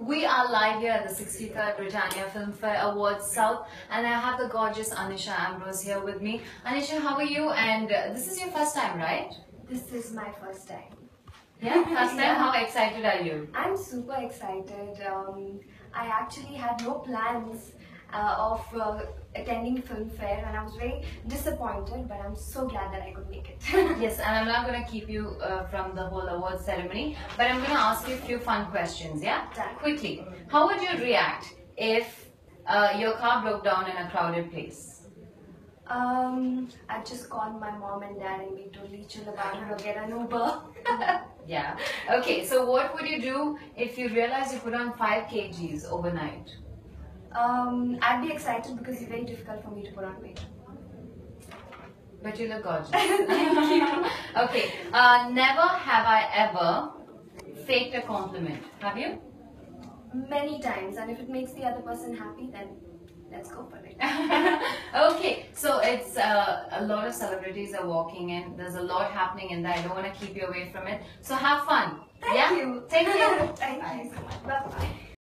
We are live here at the 63rd Britannia Filmfare Awards South and I have the gorgeous Anisha Ambrose here with me. Anisha, how are you? And uh, this is your first time, right? This is my first time. Yeah, first time. Yeah. How excited are you? I'm super excited. Um, I actually had no plans of uh, attending Filmfare and I was very disappointed but I'm so glad that I could make it. Yes, and I'm not going to keep you uh, from the whole awards ceremony, but I'm going to ask you a few fun questions, yeah? Done. Quickly. How would you react if uh, your car broke down in a crowded place? um, I just called my mom and dad and be totally chill about it or get an Uber. Yeah. Okay, so what would you do if you realize you put on 5 kgs overnight? Um, I'd be excited because it's very difficult for me to put on weight. But you look gorgeous. okay, uh, never have I ever faked a compliment. Have you? Many times and if it makes the other person happy then let's go for it. okay, so it's uh, a lot of celebrities are walking in. There's a lot happening in there. I don't want to keep you away from it. So have fun. Thank yeah? you. Take care. Thank you so much. Bye bye.